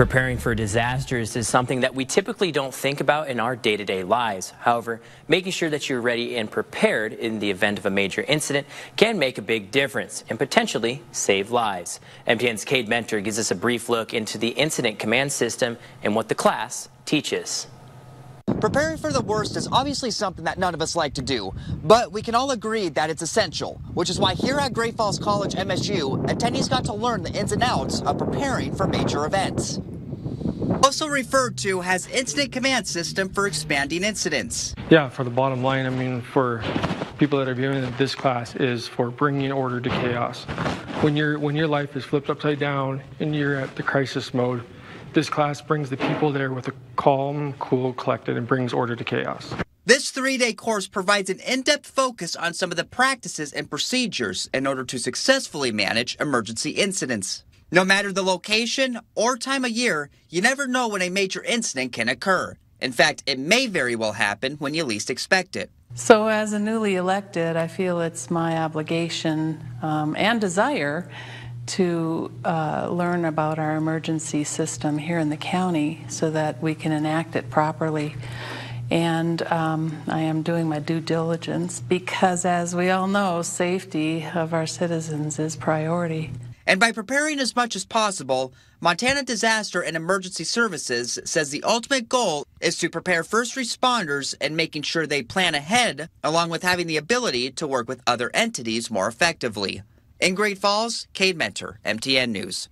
Preparing for disasters is something that we typically don't think about in our day to day lives. However, making sure that you're ready and prepared in the event of a major incident can make a big difference and potentially save lives. MTN's Cade Mentor gives us a brief look into the incident command system and what the class teaches. Preparing for the worst is obviously something that none of us like to do, but we can all agree that it's essential, which is why here at Great Falls College MSU, attendees got to learn the ins and outs of preparing for major events also referred to as incident command system for expanding incidents. Yeah, for the bottom line, I mean, for people that are viewing this class is for bringing order to chaos. When your when your life is flipped upside down and you're at the crisis mode, this class brings the people there with a calm, cool, collected, and brings order to chaos. This three day course provides an in depth focus on some of the practices and procedures in order to successfully manage emergency incidents. No matter the location or time of year, you never know when a major incident can occur. In fact, it may very well happen when you least expect it. So, as a newly elected, I feel it's my obligation um, and desire to uh, learn about our emergency system here in the county so that we can enact it properly. And um, I am doing my due diligence because, as we all know, safety of our citizens is priority. And by preparing as much as possible, Montana Disaster and Emergency Services says the ultimate goal is to prepare first responders and making sure they plan ahead, along with having the ability to work with other entities more effectively. In Great Falls, Cade Mentor, MTN News.